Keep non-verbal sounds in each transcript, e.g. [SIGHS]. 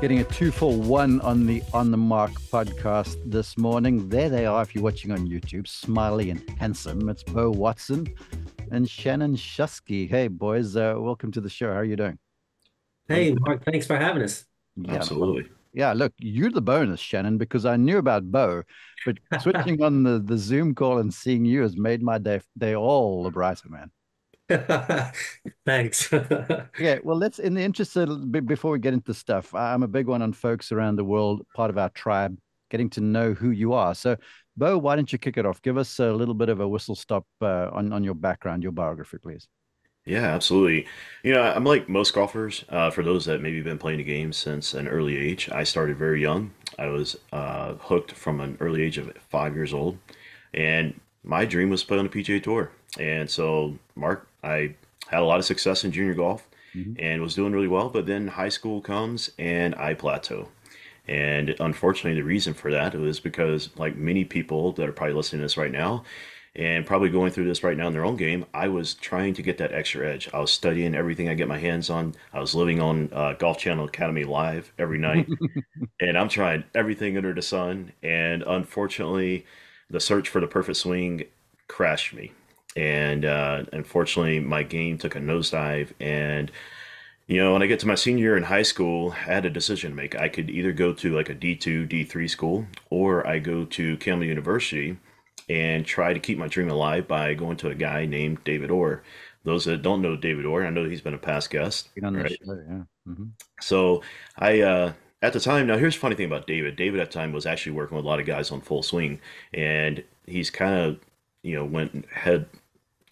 getting a two for one on the On the Mark podcast this morning. There they are if you're watching on YouTube, smiley and handsome. It's Bo Watson and Shannon Shuskey. Hey, boys, uh, welcome to the show. How are you doing? Hey, Mark, thanks for having us. Yeah, Absolutely. Yeah, look, you're the bonus, Shannon, because I knew about Bo, but [LAUGHS] switching on the, the Zoom call and seeing you has made my day, day all the brighter, man. [LAUGHS] Thanks. [LAUGHS] okay, well, let's, in the interest of, before we get into stuff, I'm a big one on folks around the world, part of our tribe, getting to know who you are. So, Bo, why don't you kick it off? Give us a little bit of a whistle stop uh, on, on your background, your biography, please. Yeah, absolutely. You know, I'm like most golfers. Uh, for those that maybe been playing the game since an early age, I started very young. I was uh, hooked from an early age of five years old, and my dream was to play on the PGA Tour. And so, Mark, I had a lot of success in junior golf mm-hmm. and was doing really well. But then high school comes and I plateau. And unfortunately, the reason for that was because, like many people that are probably listening to this right now, and probably going through this right now in their own game, I was trying to get that extra edge. I was studying everything I get my hands on. I was living on uh, Golf Channel Academy live every night, [LAUGHS] and I'm trying everything under the sun. And unfortunately, the search for the perfect swing crashed me and uh, unfortunately, my game took a nosedive. And you know, when I get to my senior year in high school, I had a decision to make. I could either go to like a D two, D three school, or I go to Campbell University and try to keep my dream alive by going to a guy named David Orr. Those that don't know David Orr, I know he's been a past guest. right? show, yeah. Mm-hmm. So I. Uh, at the time, now here's the funny thing about David. David at the time was actually working with a lot of guys on full swing, and he's kind of you know went head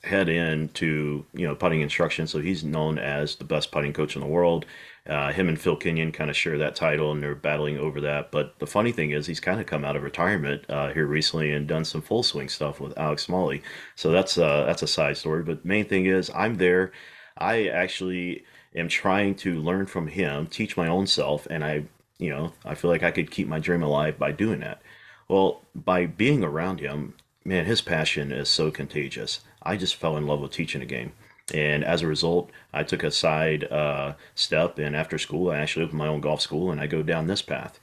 head in to you know putting instruction. So he's known as the best putting coach in the world. Uh, him and Phil Kenyon kind of share that title, and they're battling over that. But the funny thing is, he's kind of come out of retirement uh, here recently and done some full swing stuff with Alex Smalley. So that's uh, that's a side story. But main thing is, I'm there. I actually am trying to learn from him, teach my own self, and I, you know, I feel like I could keep my dream alive by doing that. Well, by being around him, man, his passion is so contagious. I just fell in love with teaching a game. And as a result, I took a side uh, step. And after school, I actually opened my own golf school and I go down this path.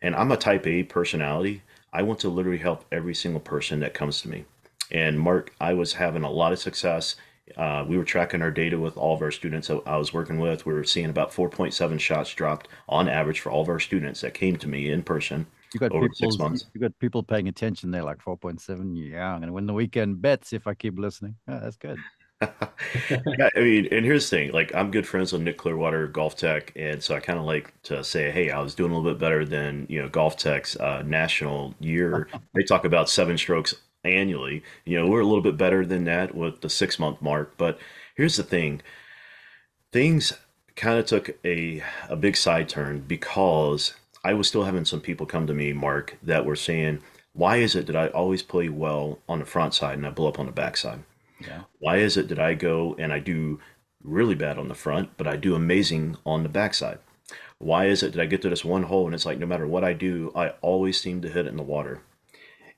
And I'm a type A personality. I want to literally help every single person that comes to me. And Mark, I was having a lot of success. Uh, we were tracking our data with all of our students that I was working with. We were seeing about 4.7 shots dropped on average for all of our students that came to me in person you got over six months. You got people paying attention there, like four point seven. Yeah, I'm gonna win the weekend bets if I keep listening. Yeah, that's good. [LAUGHS] yeah, I mean, and here's the thing: like, I'm good friends with Nick Clearwater, GolfTEC, and so I kind of like to say, hey, I was doing a little bit better than you know GolfTEC's uh, national year. [LAUGHS] they talk about seven strokes annually. You know, we're a little bit better than that with the six month mark. But here's the thing: things kind of took a a big side turn because I was still having some people come to me, Mark, that were saying, why is it that I always play well on the front side and I blow up on the back side? Yeah. Why is it that I go and I do really bad on the front, but I do amazing on the backside? Why is it that I get to this one hole and it's like no matter what I do, I always seem to hit it in the water?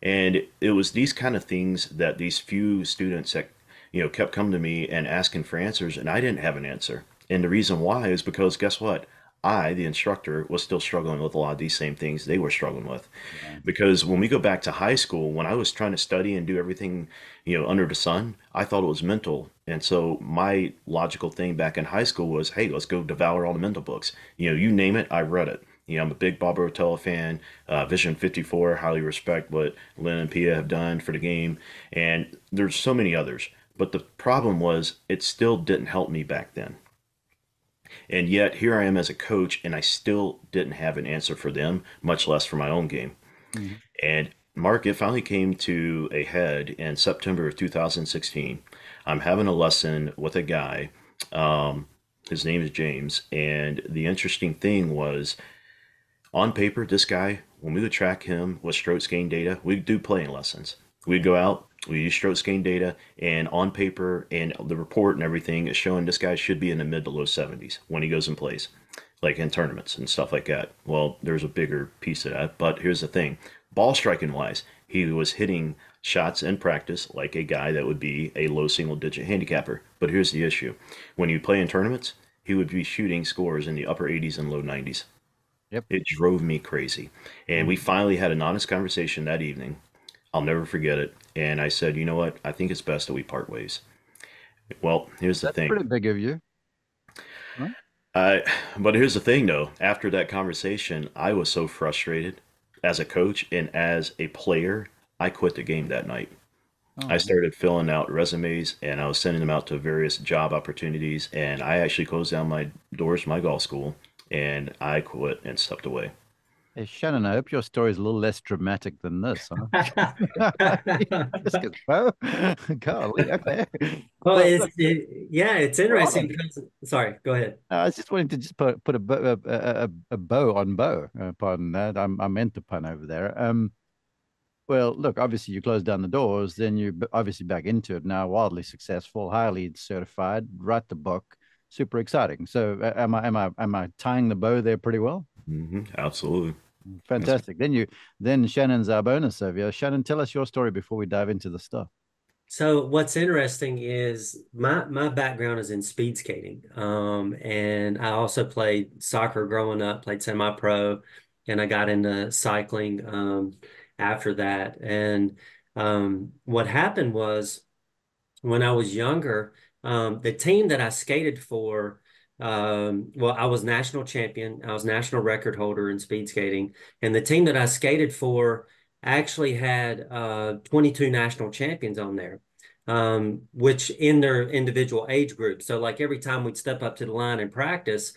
And it was these kind of things that these few students that you know kept coming to me and asking for answers, and I didn't have an answer. And the reason why is because guess what? I, the instructor, was still struggling with a lot of these same things they were struggling with. Yeah. Because when we go back to high school, when I was trying to study and do everything, you know, under the sun, I thought it was mental. And so my logical thing back in high school was, hey, let's go devour all the mental books. You know, you name it, I read it. You know, I'm a big Bob Rotella fan. Uh, Vision 54, highly respect what Lynn and Pia have done for the game. And there's so many others. But the problem was, it still didn't help me back then and yet here I am as a coach, and I still didn't have an answer for them, much less for my own game. Mm-hmm. And Mark, it finally came to a head in September of 2016. I'm having a lesson with a guy. Um, his name is James. And the interesting thing was, on paper, this guy, when we would track him with strokes gain data, we'd do playing lessons. We'd go out, we use stroke gain data, and on paper and the report and everything is showing this guy should be in the mid to low 70s when he goes and plays, like in tournaments and stuff like that. Well, there's a bigger piece of that, but here's the thing ball striking wise, he was hitting shots in practice like a guy that would be a low single digit handicapper. But here's the issue when you play in tournaments, he would be shooting scores in the upper 80s and low 90s. Yep. It drove me crazy. And we mm-hmm. finally had an honest conversation that evening. I'll never forget it. And I said, you know what? I think it's best that we part ways. Well, here's the That's thing. pretty big of you. Huh? Uh, but here's the thing, though. After that conversation, I was so frustrated as a coach and as a player. I quit the game that night. I Oh, started filling out resumes and I was sending them out to various job opportunities. And I actually closed down my doors to my golf school and I quit and stepped away. Hey, Shannon, I hope your story is a little less dramatic than this. Huh? [LAUGHS] [LAUGHS] Just 'cause. [LAUGHS] Golly, okay. Well, Well, it's it, yeah, it's interesting because sorry, go ahead. I was just wanting to just put put a, bow, a, a, a a bow on bow. Uh, pardon that. I'm, I meant to pun over there. Um, well, look, obviously you close down the doors, then you're obviously back into it now, wildly successful, highly certified, write the book, super exciting. So, uh, am I am I am I tying the bow there pretty well? hmm Absolutely. That's Fantastic. Then you then Shannon's our bonus over. Shannon, tell us your story before we dive into the stuff. So what's interesting is my my background is in speed skating. Um, and I also played soccer growing up, played semi-pro, and I got into cycling um after that. And um what happened was when I was younger, um, the team that I skated for, um, well, I was national champion. I was national record holder in speed skating, and the team that I skated for actually had uh, 22 national champions on there, um, which in their individual age group. So, like every time we'd step up to the line and practice,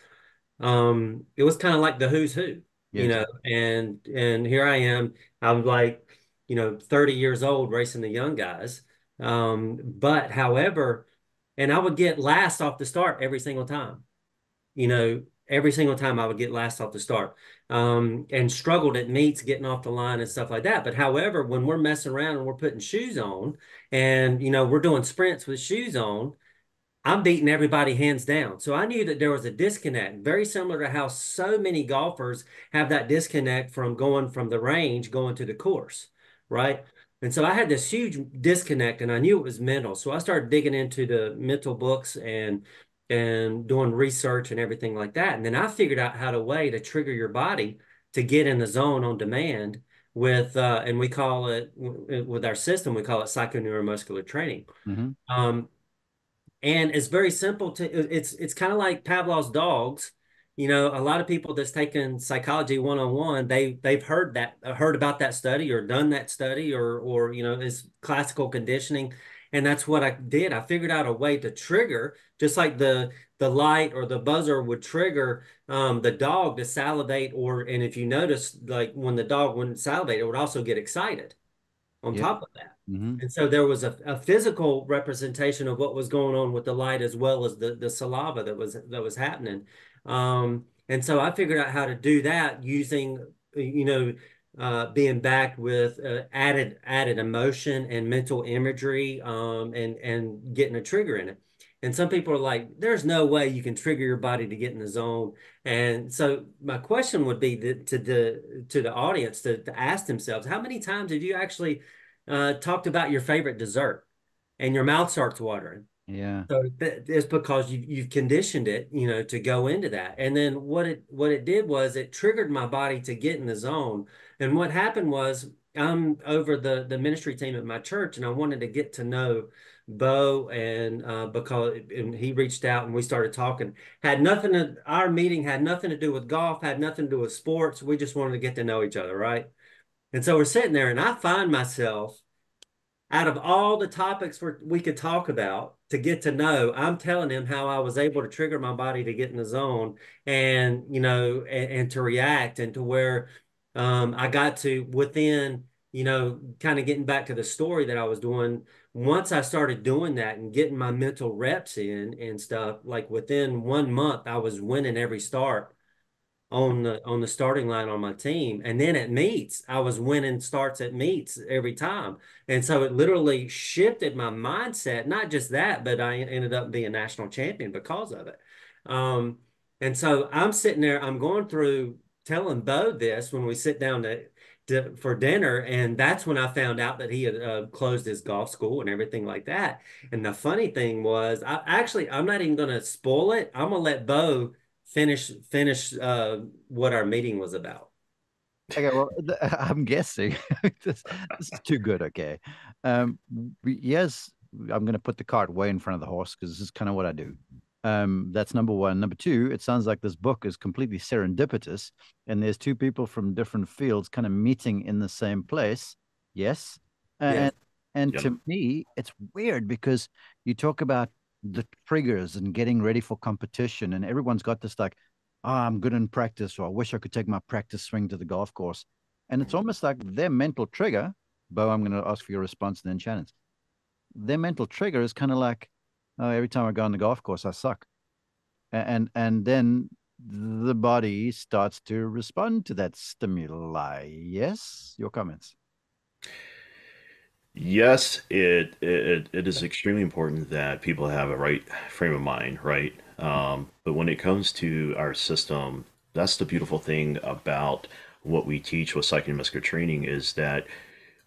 um, it was kind of like the who's who, you know. And and here I am. I'm like, you know, 30 years old racing the young guys. Um, but however, and I would get last off the start every single time. You know, every single time I would get last off the start. Um, and struggled at meets getting off the line and stuff like that. But however, when we're messing around and we're putting shoes on and you know, we're doing sprints with shoes on I'm beating everybody hands down. So I knew that there was a disconnect, very similar to how so many golfers have that disconnect from going from the range going to the course, right? And so I had this huge disconnect and I knew it was mental. So I started digging into the mental books and and doing research and everything like that. And then I figured out how to way to trigger your body to get in the zone on demand with uh, and we call it with our system, we call it psychoneuromuscular training. hmm Um, and it's very simple to it's it's kind of like Pavlov's dogs. You know, a lot of people that's taken psychology one on one, they they've heard that heard about that study or done that study or or you know, is classical conditioning. And that's what I did. I figured out a way to trigger, just like the the light or the buzzer would trigger um, the dog to salivate, or and if you notice, like when the dog wouldn't salivate, it would also get excited on Yep. top of that. hmm And so there was a, a physical representation of what was going on with the light as well as the, the saliva that was that was happening. Um, and so I figured out how to do that using, you know, uh, being backed with uh, added added emotion and mental imagery um, and and getting a trigger in it. And some people are like, there's no way you can trigger your body to get in the zone. And so my question would be that to the to the audience to, to ask themselves, how many times have you actually uh, talked about your favorite dessert and your mouth starts watering. Yeah. So that it's because you you've conditioned it, you know, to go into that. And then what it what it did was it triggered my body to get in the zone. And what happened was I'm over the the ministry team at my church, and I wanted to get to know Bo, and uh, because and he reached out and we started talking. Had nothing to our meeting had nothing to do with golf, had nothing to do with sports. We just wanted to get to know each other, right? And so we're sitting there, and I find myself out of all the topics we we could talk about to get to know, I'm telling him how I was able to trigger my body to get in the zone and, you know, and, and to react and to where um, I got to within, you know, kind of getting back to the story that I was doing. Once I started doing that and getting my mental reps in and stuff, like within one month, I was winning every start on the on the starting line on my team. And then at meets, I was winning starts at meets every time. And so it literally shifted my mindset. Not just that, but I ended up being national champion because of it. Um, and so I'm sitting there, I'm going through telling Bo this when we sit down to, to for dinner, and that's when I found out that he had uh, closed his golf school and everything like that. And the funny thing was, I actually I'm not even going to spoil it. I'm gonna let Bo finish finish uh, what our meeting was about. Okay, well, [LAUGHS] I'm guessing [LAUGHS] this, this, is too good. Okay, um, yes, I'm going to put the cart way in front of the horse because this is kind of what I do. Um, that's number one. Number two, it sounds like this book is completely serendipitous, and there's two people from different fields kind of meeting in the same place. Yes, and yes. and to me, it's weird because you talk about the triggers and getting ready for competition, and everyone's got this like, oh, I'm good in practice, or I wish I could take my practice swing to the golf course, and it's almost like their mental trigger. Bo, I'm going to ask for your response, and then Shannon's. Their mental trigger is kind of like oh, every time I go on the golf course, I suck. And and then the body starts to respond to that stimuli. Yes, your comments. Yes, it, it it is extremely important that people have a right frame of mind, right? Um, but when it comes to our system, that's the beautiful thing about what we teach with psychomuscular training is that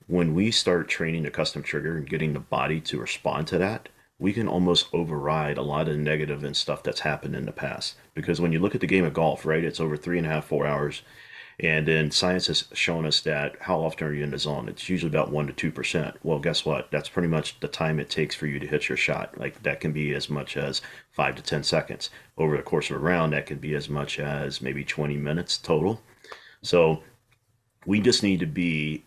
when we start training the custom trigger and getting the body to respond to that, we can almost override a lot of the negative and stuff that's happened in the past. Because when you look at the game of golf, right, it's over three and a half, four hours. And then science has shown us that how often are you in the zone? It's usually about one to two percent. Well, guess what? That's pretty much the time it takes for you to hit your shot. Like that can be as much as five to ten seconds. Over the course of a round, that can be as much as maybe 20 minutes total. So we just need to be,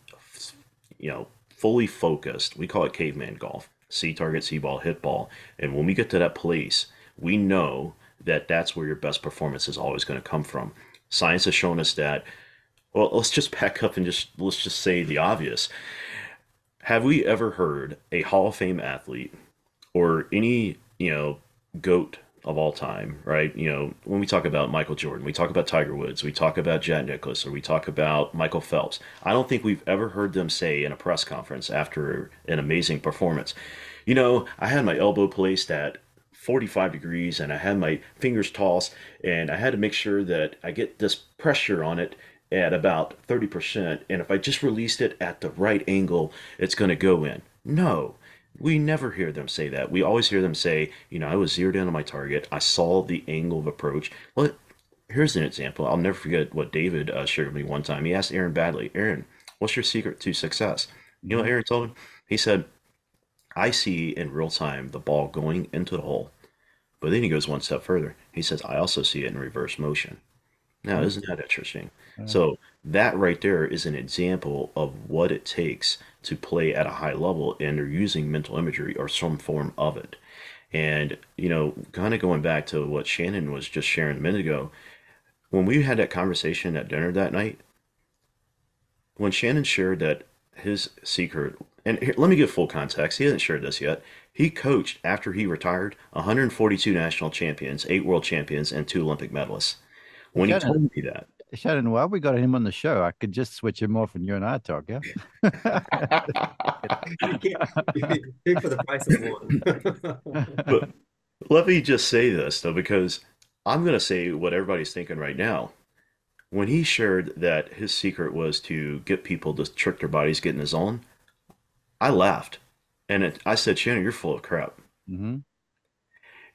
you know, fully focused. We call it caveman golf see target, see ball, hit ball. And when we get to that place, we know that that's where your best performance is always going to come from. Science has shown us that. Well, let's just back up and just let's just say the obvious. Have we ever heard a Hall of Fame athlete or any, you know, goat of all time, right? You know, when we talk about Michael Jordan, we talk about Tiger Woods, we talk about Jack Nicklaus, or we talk about Michael Phelps. I don't think we've ever heard them say in a press conference after an amazing performance, you know, I had my elbow placed at 45 degrees and I had my fingers tossed and I had to make sure that I get this pressure on it at about 30%. And if I just released it at the right angle, it's going to go in. No, we never hear them say that. We always hear them say, you know, I was zeroed in on my target. I saw the angle of approach. Well, here's an example. I'll never forget what David uh, shared with me one time. He asked Aaron Baddeley, Aaron, what's your secret to success? You know what Aaron told him? He said, I see in real time the ball going into the hole. But then he goes one step further. He says, I also see it in reverse motion. Now, isn't that interesting? So, that right there is an example of what it takes to play at a high level, and they're using mental imagery or some form of it. And, you know, kind of going back to what Shannon was just sharing a minute ago, when we had that conversation at dinner that night, when Shannon shared that his secret, and here, let me give full context. He hasn't shared this yet. He coached after he retired 142 national champions, eight world champions, and two Olympic medalists. When he told me that, Shannon, while we got him on the show, I could just switch him off and you and I talk, yeah? [LAUGHS] for the price of one. [LAUGHS] but let me just say this, though, because I'm going to say what everybody's thinking right now when he shared that his secret was to get people to trick their bodies, get in the zone, I laughed. And it, I said, Shannon, you're full of crap. Mm-hmm.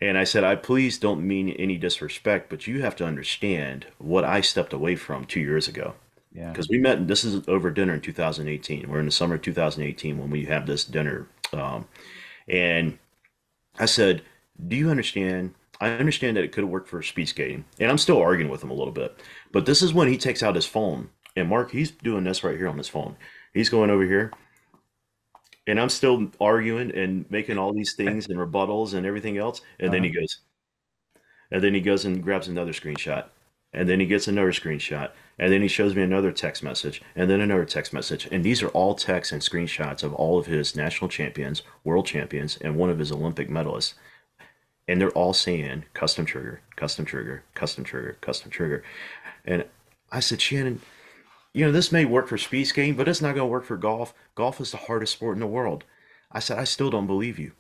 And I said, I please don't mean any disrespect, but you have to understand what I stepped away from two years ago. Yeah. Because we met, this is over dinner in 2018. We're in the summer of 2018 when we have this dinner. Um, and I said, Do you understand I understand that it could have worked for speed skating, and I'm still arguing with him a little bit. But this is when he takes out his phone, and Mark, he's doing this right here on his phone. He's going over here, and I'm still arguing and making all these things and rebuttals and everything else, and uh-huh. then he uh-huh. goes, and then he goes and grabs another screenshot, and then he gets another screenshot, and then he shows me another text message, and then another text message, and these are all texts and screenshots of all of his national champions, world champions, and one of his Olympic medalists and they're all saying custom trigger, custom trigger, custom trigger, custom trigger. And I said, Shannon, you know, this may work for speed skating, but it's not going to work for golf. Golf is the hardest sport in the world. I said, I still don't believe you.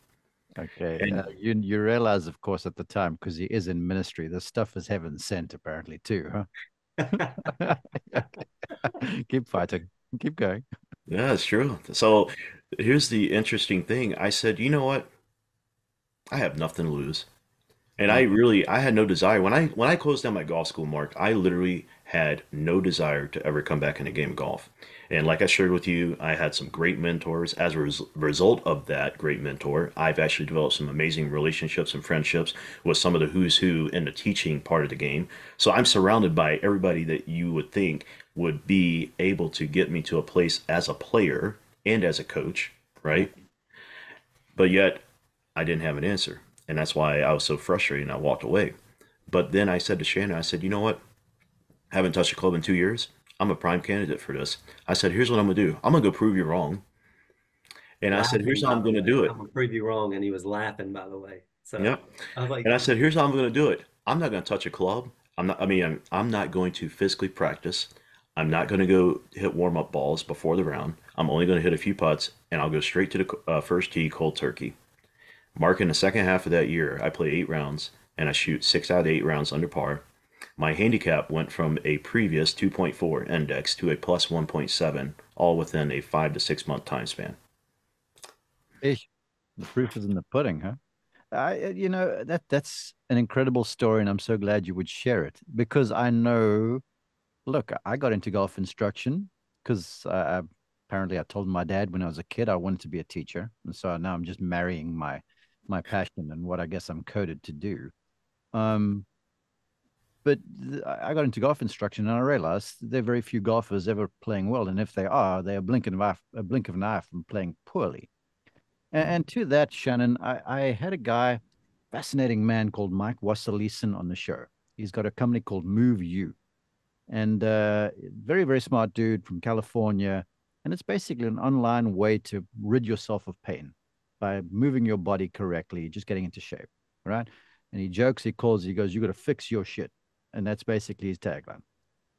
Okay. And, uh, you, you realize, of course, at the time, because he is in ministry, this stuff is heaven sent, apparently, too, huh? [LAUGHS] Keep fighting. Keep going. Yeah, it's true. So here's the interesting thing. I said, you know what? I have nothing to lose. And I really, I had no desire when I when I closed down my golf school, Mark. I literally had no desire to ever come back in a game of golf. And like I shared with you, I had some great mentors. As a res- result of that great mentor, I've actually developed some amazing relationships and friendships with some of the who's who in the teaching part of the game. So I'm surrounded by everybody that you would think would be able to get me to a place as a player and as a coach, right? But yet, I didn't have an answer. And that's why I was so frustrated and I walked away. But then I said to Shannon, I said, you know what? I haven't touched a club in two years. I'm a prime candidate for this. I said, here's what I'm going to do. I'm going to go prove you wrong. And I said, here's how I'm going to do it. I'm going to prove you wrong. And he was laughing, by the way. So yeah. I was like, and I said, here's how I'm going to do it. I'm not going to touch a club. I'm not, I mean, I'm, I'm not going to physically practice. I'm not going to go hit warm up balls before the round. I'm only going to hit a few putts and I'll go straight to the uh, first tee cold turkey. Mark in the second half of that year, I play eight rounds and I shoot six out of eight rounds under par. My handicap went from a previous 2.4 index to a plus 1.7, all within a five to six month time span. The proof is in the pudding, huh? I, you know, that that's an incredible story, and I'm so glad you would share it because I know. Look, I got into golf instruction because uh, apparently I told my dad when I was a kid I wanted to be a teacher, and so now I'm just marrying my my passion and what I guess I'm coded to do. Um, but I got into golf instruction and I realized there are very few golfers ever playing well, and if they are, they're a blink of an a blink of an eye from playing poorly. And, and to that, Shannon, I, I, had a guy, fascinating man called Mike Wasilison on the show. He's got a company called Move You, and uh, very very smart dude from California. And it's basically an online way to rid yourself of pain by moving your body correctly, just getting into shape, right? And he jokes, he calls, he goes, "You got to fix your shit." And that's basically his tagline.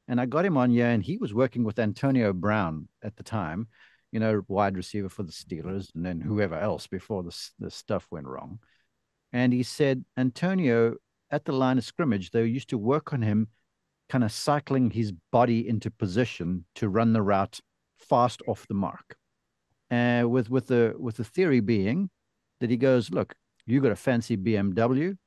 And I got him on here, and he was working with Antonio Brown at the time, you know, wide receiver for the Steelers, and then whoever else before this the stuff went wrong. And he said Antonio at the line of scrimmage, they used to work on him, kind of cycling his body into position to run the route fast off the mark. Uh, with with the with the theory being that he goes, look, you got a fancy BMW,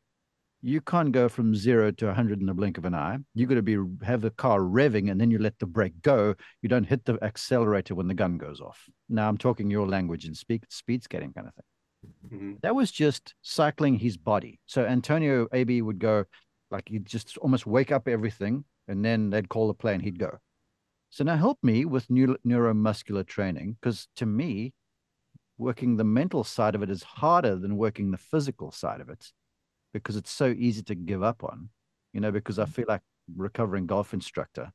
you can't go from zero to 100 in the blink of an eye. You've got to be have the car revving and then you let the brake go. You don't hit the accelerator when the gun goes off. Now I'm talking your language and speak speed skating kind of thing. Mm-hmm. That was just cycling his body. So Antonio AB would go like he'd just almost wake up everything and then they'd call the play and he'd go. So now help me with neuro- neuromuscular training because to me, working the mental side of it is harder than working the physical side of it because it's so easy to give up on, you know, because I mm. feel like recovering golf instructor.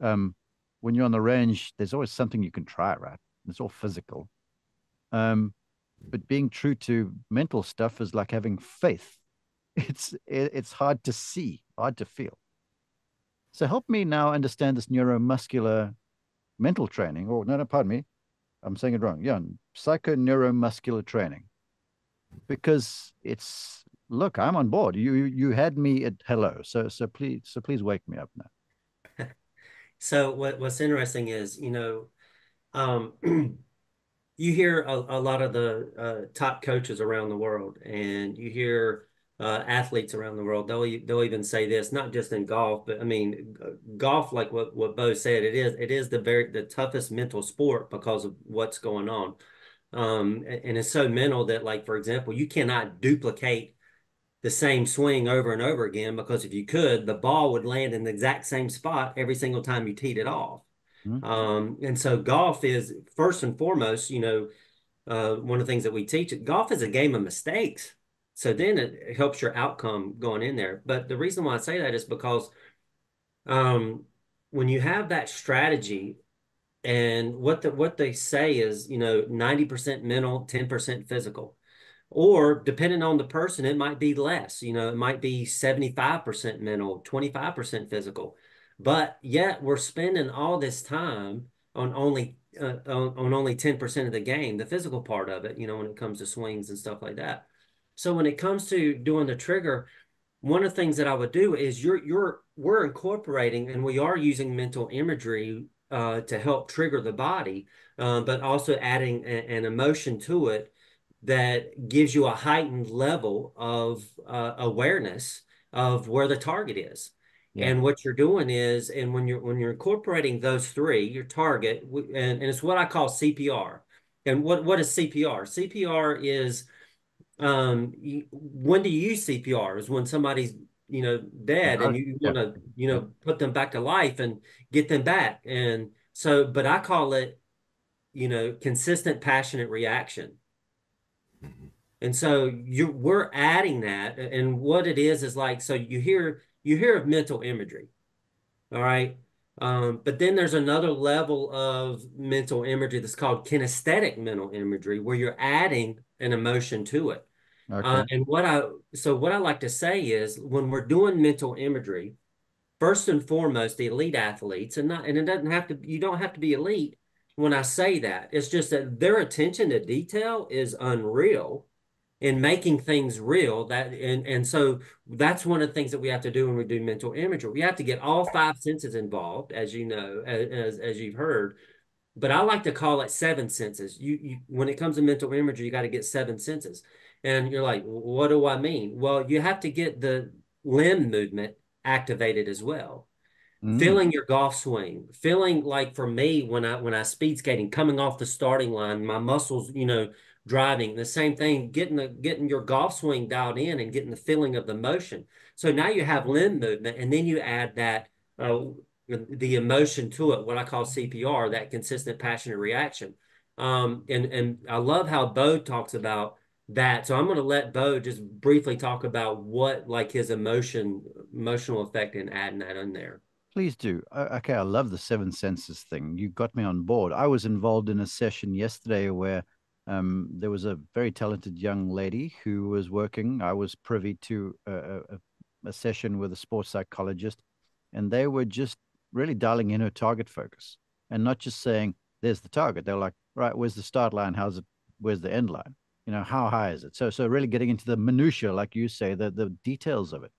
Um, when you're on the range, there's always something you can try, right? It's all physical. Um, but being true to mental stuff is like having faith. [LAUGHS] It's it, it's hard to see, hard to feel. So help me now understand this neuromuscular mental training. Or no, no, pardon me, I'm saying it wrong. Yeah, psycho neuromuscular training, because it's look, I'm on board. You you had me at hello, so so please so please wake me up now. [LAUGHS] so what what's interesting is you know, um, [CLEARS THROAT] you hear a, a lot of the uh, top coaches around the world, and you hear uh, athletes around the world. They'll they'll even say this, not just in golf, but I mean golf. Like what what Bo said, it is it is the very the toughest mental sport because of what's going on. Um, and it's so mental that, like for example, you cannot duplicate the same swing over and over again because if you could, the ball would land in the exact same spot every single time you teed it off. Mm-hmm. Um, and so golf is first and foremost, you know, uh, one of the things that we teach. Golf is a game of mistakes. So then it helps your outcome going in there. But the reason why I say that is because um, when you have that strategy and what the, what they say is, you know, 90% mental, 10% physical or depending on the person it might be less you know it might be 75% mental 25% physical. But yet we're spending all this time on only uh, on, on only 10% of the game the physical part of it you know when it comes to swings and stuff like that. So when it comes to doing the trigger one of the things that i would do is you're you're we're incorporating and we are using mental imagery uh, to help trigger the body uh, but also adding a, an emotion to it that gives you a heightened level of uh, awareness of where the target is. Yeah. And what you're doing is, and when you're when you're incorporating those three, your target, and, and it's what I call CPR. And what what is CPR? CPR is um, when do you use CPR? Is when somebody's you know dead and you want to you know put them back to life and get them back. And so, but I call it you know consistent passionate reaction. Mm-hmm. And so you we're adding that, and what it is is like so you hear you hear of mental imagery, all right, um, but then there's another level of mental imagery that's called kinesthetic mental imagery, where you're adding an emotion to it. Okay. Uh, and what I so what I like to say is when we're doing mental imagery, first and foremost, the elite athletes, and not and it doesn't have to you don't have to be elite when I say that. It's just that their attention to detail is unreal in making things real that and and so that's one of the things that we have to do when we do mental imagery. We have to get all five senses involved as you know as as you've heard but i like to call it seven senses. You, you when it comes to mental imagery you got to get seven senses. And you're like what do i mean? Well you have to get the limb movement activated as well mm. feeling your golf swing feeling like for me when i when i speed skating coming off the starting line my muscles you know driving. The same thing, getting the getting your golf swing dialed in and getting the feeling of the motion. So now you have limb movement, and then you add that uh, the emotion to it, what I call CPR, that consistent passionate reaction. Um, and and I love how Bo talks about that. So I'm going to let Bo just briefly talk about what like his emotion emotional effect in adding that in there. Please do. Okay, I love the seven senses thing. You got me on board. I was involved in a session yesterday where um, there was a very talented young lady who was working. I was privy to a, a, a, session with a sports psychologist, and they were just really dialing in her target focus and not just saying, "There's the target." They're like, "Right, where's the start line? How's it? Where's the end line? You know, how high is it?" So, so really getting into the minutia, like you say, the the details of it.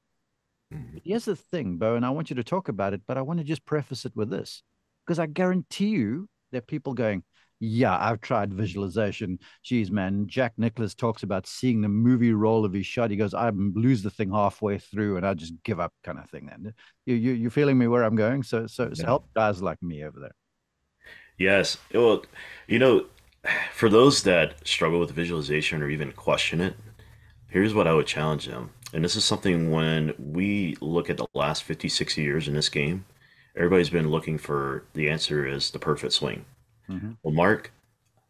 Mm-hmm. Here's the thing, Bo, and I want you to talk about it, but I want to just preface it with this because I guarantee you there are people going, yeah, I've tried visualization. Geez, man, Jack Nicklaus talks about seeing the movie roll of his shot. He goes, I lose the thing halfway through and I just give up, kind of thing. Then you you you feeling me where I'm going? So so, so help guys like me over there. Yes, well, you know, [SIGHS] for those that struggle with visualization or even question it, here's what I would challenge them. And this is something when we look at the last 50, 60 years in this game, everybody's been looking for the answer is the perfect swing Mm-hmm. Well, Mark,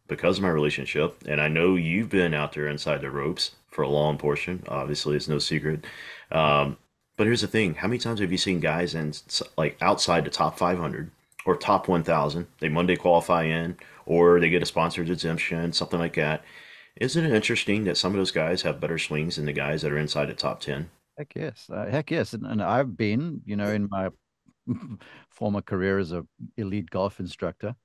because of my relationship, and I know you've been out there inside the ropes for a long portion. Obviously, it's no secret. Um, but here's the thing: how many times have you seen guys in like outside the top 500 or top 1,000? They Monday qualify in, or they get a sponsored exemption, something like that. Isn't it interesting that some of those guys have better swings than the guys that are inside the top 10? Heck yes, uh, heck yes, and, and I've been, you know, in my [LAUGHS] former career as a elite golf instructor.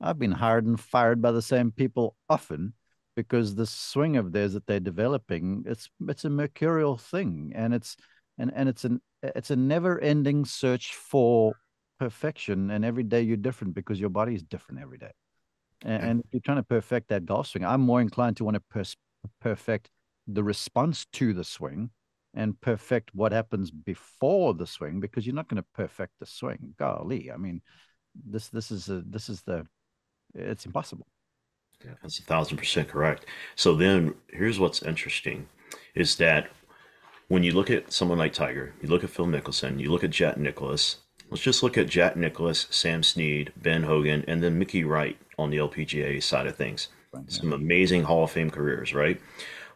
I've been hired and fired by the same people often because the swing of theirs that they're developing it's it's a mercurial thing and it's and and it's an it's a never ending search for perfection and every day you're different because your body is different every day and, and if you're trying to perfect that golf swing i'm more inclined to want to per- perfect the response to the swing and perfect what happens before the swing because you're not going to perfect the swing golly i mean this this is a this is the it's impossible. Yeah, that's a thousand percent correct. So then here's what's interesting is that when you look at someone like Tiger, you look at Phil Mickelson, you look at Jack Nicklaus, let's just look at Jack Nicklaus, Sam Snead, Ben Hogan, and then Mickey Wright on the LPGA side of things. Right, Some amazing Hall of Fame careers, right?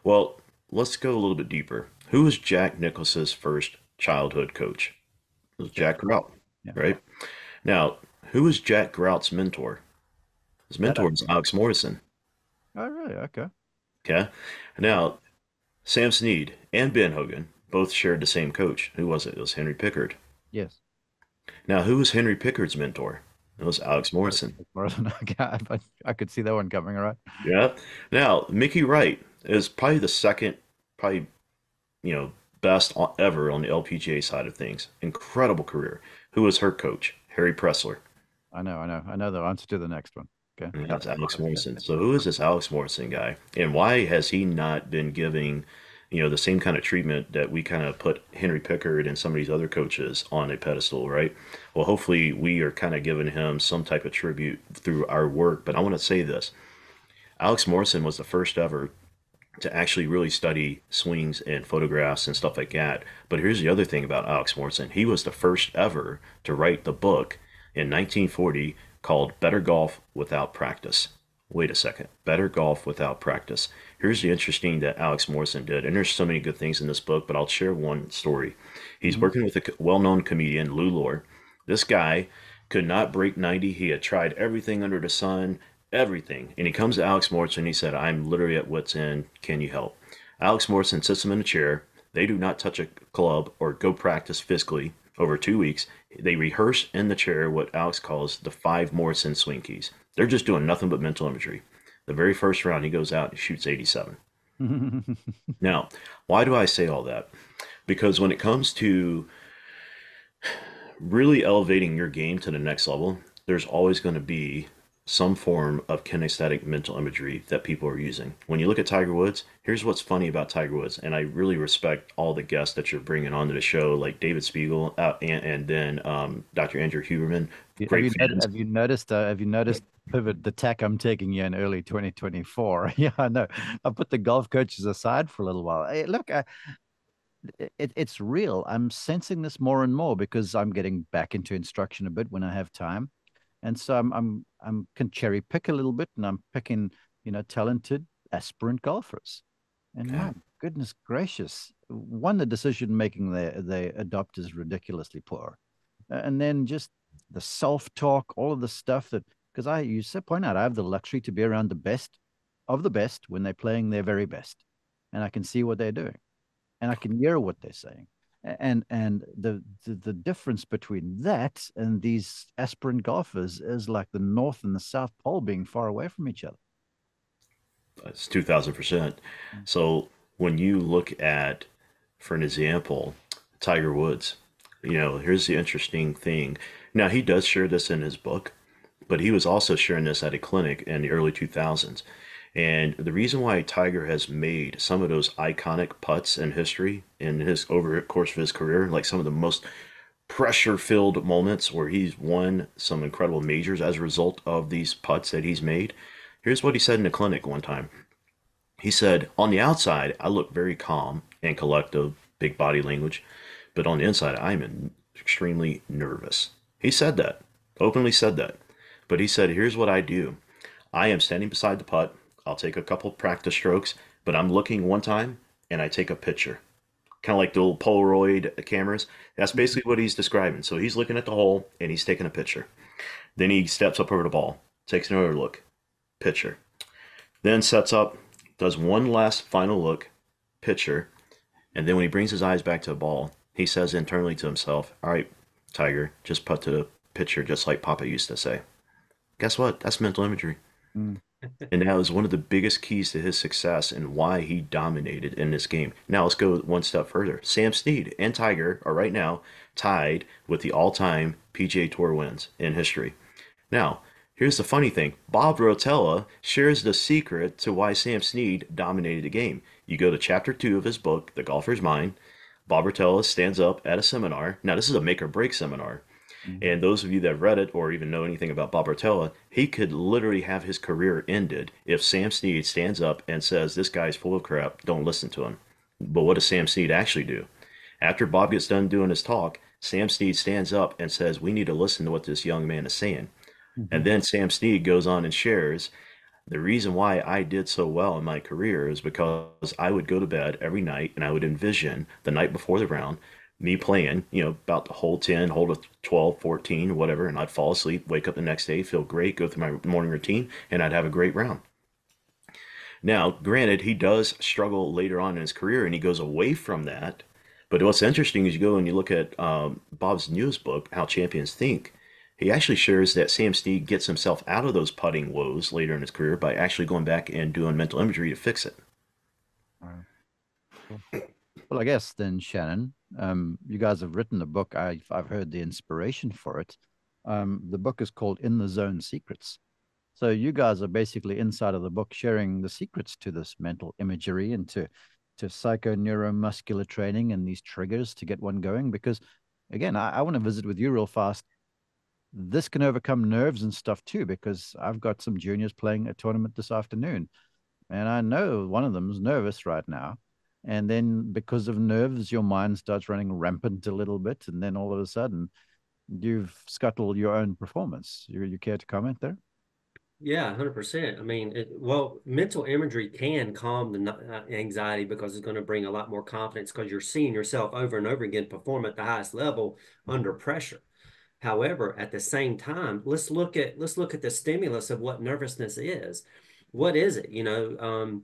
Well, let's go a little bit deeper. Who was Jack Nicklaus's first childhood coach? It was Jack Grout, yeah. right? Now, who was Jack Grout's mentor? His mentor was Alex Morrison. Oh, really? Okay. Okay. Now, Sam Snead and Ben Hogan both shared the same coach. Who was it? It was Henry Picard. Yes. Now, who was Henry Picard's mentor? It was Alex Morrison. Morrison. [LAUGHS] I, I could see that one coming, all right? Yeah. Now, Mickey Wright is probably the second, probably, you know, best ever on the LPGA side of things. Incredible career. Who was her coach? Harry Pressler. I know, I know. I know the answer to the next one. Okay. And that's Alex Morrison. So who is this Alex Morrison guy? And why has he not been giving, you know, the same kind of treatment that we kind of put Henry Picard and some of these other coaches on a pedestal, right? Well, hopefully we are kind of giving him some type of tribute through our work. But I want to say this. Alex Morrison was the first ever to actually really study swings and photographs and stuff like that. But here's the other thing about Alex Morrison. He was the first ever to write the book in 1940 called Better Golf Without Practice. Wait a second. Better Golf Without Practice. Here's the interesting that Alex Morrison did. And there's so many good things in this book, but I'll share one story. He's mm-hmm. working with a well-known comedian, Lou Lore. This guy could not break 90. He had tried everything under the sun, everything. And he comes to Alex Morrison. He said, I'm literally at wit's end. Can you help? Alex Morrison sits him in a chair. They do not touch a club or go practice physically over two weeks. They rehearse in the chair what Alex calls the five Morrison swing keys. They're just doing nothing but mental imagery. The very first round, he goes out and shoots 87. [LAUGHS] now, why do I say all that? Because when it comes to really elevating your game to the next level, there's always going to be some form of kinesthetic mental imagery that people are using. When you look at Tiger Woods, here's what's funny about Tiger Woods, and I really respect all the guests that you're bringing onto the show, like David Spiegel uh, and, and, then um, Dr. Andrew Huberman. Great have, you noticed, have you noticed? Uh, have you noticed pivot the tech I'm taking you in early 2024? [LAUGHS] yeah, I know. I put the golf coaches aside for a little while. Hey, look, I, it, it's real. I'm sensing this more and more because I'm getting back into instruction a bit when I have time and so I'm I'm I'm can cherry pick a little bit, and I'm picking you know talented aspirant golfers. And okay. my goodness gracious, one the decision making they they adopt is ridiculously poor, and then just the self talk, all of the stuff that because I you said point out I have the luxury to be around the best of the best when they're playing their very best, and I can see what they're doing, and I can hear what they're saying and and the, the, the difference between that and these aspirant golfers is like the north and the south pole being far away from each other. It's 2000% mm. so when you look at for an example tiger woods you know here's the interesting thing. Now he does share this in his book but he was also sharing this at a clinic in the early 2000s and the reason why Tiger has made some of those iconic putts in history in his over the course of his career, like some of the most pressure filled moments where he's won some incredible majors as a result of these putts that he's made. Here's what he said in a clinic one time. He said, On the outside, I look very calm and collective, big body language, but on the inside, I'm extremely nervous. He said that, openly said that. But he said, Here's what I do I am standing beside the putt I'll take a couple practice strokes, but I'm looking one time and I take a picture. Kind of like the old Polaroid cameras. That's mm-hmm. basically what he's describing. So he's looking at the hole and he's taking a picture. Then he steps up over the ball, takes another look, picture. Then sets up, does one last final look, picture. And then when he brings his eyes back to the ball, he says internally to himself, All right, Tiger, just put to the picture, just like Papa used to say. Guess what? That's mental imagery. Mm and that was one of the biggest keys to his success and why he dominated in this game. Now let's go one step further. Sam Snead and Tiger are right now tied with the all-time PGA Tour wins in history. Now, here's the funny thing. Bob Rotella shares the secret to why Sam Snead dominated the game. You go to chapter 2 of his book, The Golfer's Mind. Bob Rotella stands up at a seminar. Now, this is a make or break seminar Mm-hmm. And those of you that read it or even know anything about Bob Rotella, he could literally have his career ended if Sam Snead stands up and says, This guy's full of crap, don't listen to him. But what does Sam Snead actually do? After Bob gets done doing his talk, Sam Snead stands up and says, We need to listen to what this young man is saying. Mm-hmm. And then Sam Snead goes on and shares the reason why I did so well in my career is because I would go to bed every night and I would envision the night before the round me playing, you know, about the whole 10, hole 12, 14, whatever, and I'd fall asleep, wake up the next day, feel great, go through my morning routine, and I'd have a great round. Now, granted, he does struggle later on in his career and he goes away from that. But what's interesting is you go and you look at um, Bob's newest book, How Champions Think. He actually shares that Sam Snead gets himself out of those putting woes later in his career by actually going back and doing mental imagery to fix it. [CLEARS THROAT] Well, I guess then, Shannon, um, you guys have written a book. I've, I've heard the inspiration for it. Um, the book is called In the Zone Secrets. So you guys are basically inside of the book sharing the secrets to this mental imagery and to to psychoneuromuscular training and these triggers to get one going. Because again, I, I want to visit with you real fast. This can overcome nerves and stuff too, because I've got some juniors playing a tournament this afternoon. And I know one of them is nervous right now. And then because of nerves, your mind starts running rampant a little bit. And then all of a sudden, you've scuttled your own performance. You, you care to comment there? Yeah, 100%. I mean, it, well, mental imagery can calm the uh, anxiety because it's going to bring a lot more confidence because you're seeing yourself over and over again perform at the highest level under pressure. However, at the same time, let's look at let's look at the stimulus of what nervousness is. What is it? You know, um,